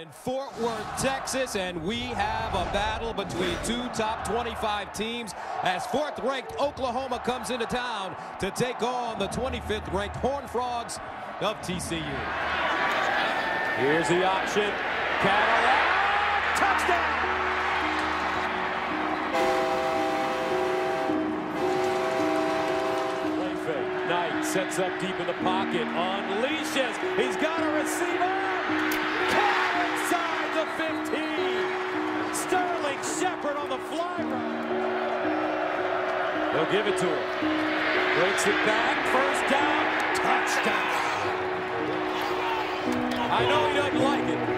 in Fort Worth, Texas, and we have a battle between two top 25 teams as fourth-ranked Oklahoma comes into town to take on the 25th-ranked Horned Frogs of TCU. Here's the option. Cadillac, touchdown! Knight sets up deep in the pocket, unleashes. He's got a receiver. Caught inside the 15. Sterling Shepard on the fly route. They'll give it to him. Breaks it back. First down. Touchdown. I know he doesn't like it,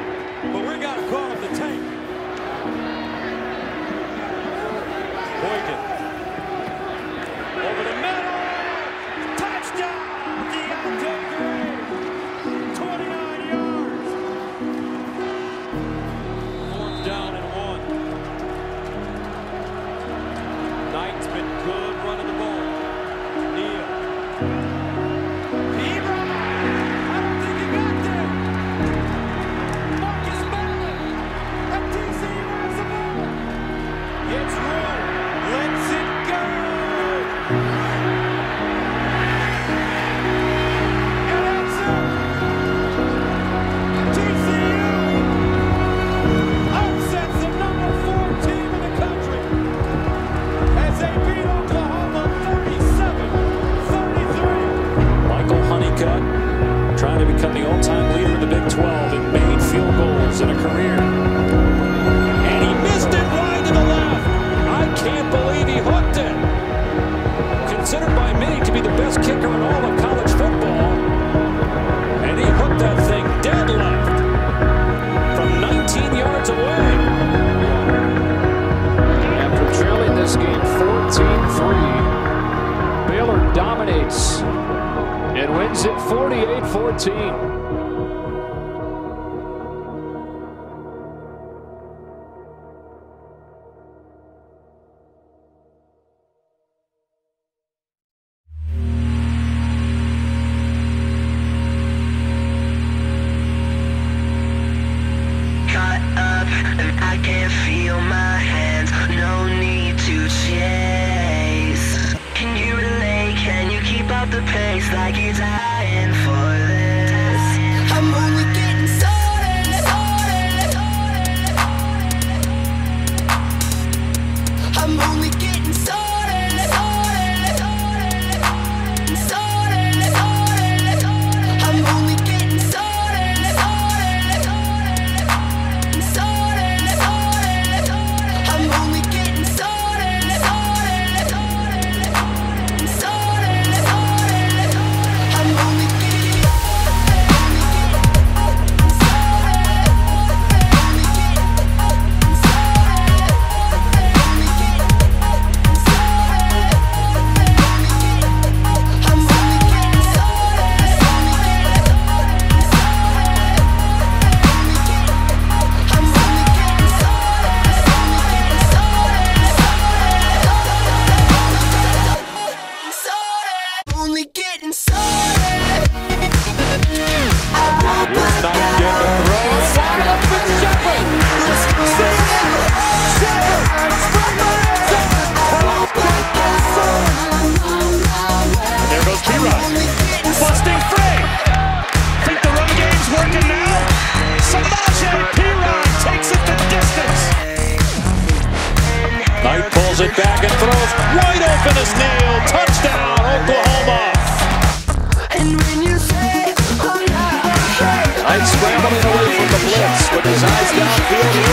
become the all-time leader in the Big 12 in made field goals in a career. it 48 14. blitz with his eyes downfield.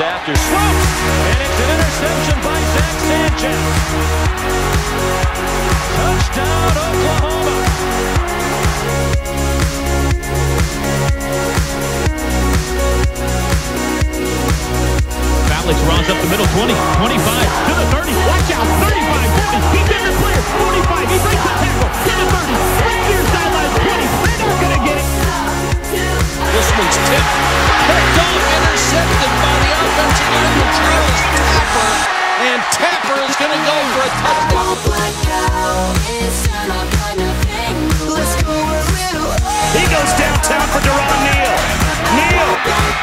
After Swoop. And it's an interception by Zack Sanchez. Touchdown, Oklahoma. Alex runs up the middle, 20, 25, to the 30. Watch out, 35, 40. He's in the clear, 45. He breaks the tackle, to the 30.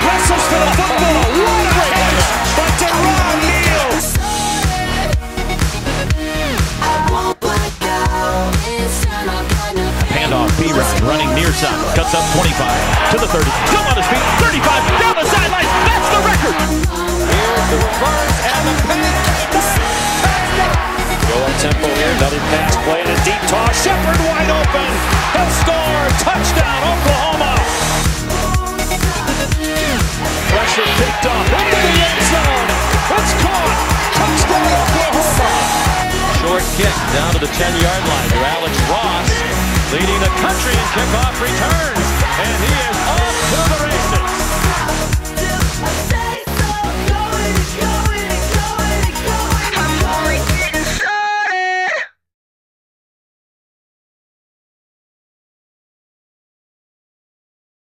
Wrestles for the football. What a catch by Durron Neal. Handoff, B-Ride running near side. Cuts up 25 to the 30. Still on his feet, 35 down the sideline. That's the record. Here's the reverse and the pass. Go up tempo here. Another pass play and a deep toss. Shepard wide open. He'll score. Touchdown, Oklahoma. Pressure picked into the end zone. It's caught. Touchdown, Oklahoma. Short kick down to the 10-yard line to Alex Ross, leading the country in kickoff returns. And he is off to the races.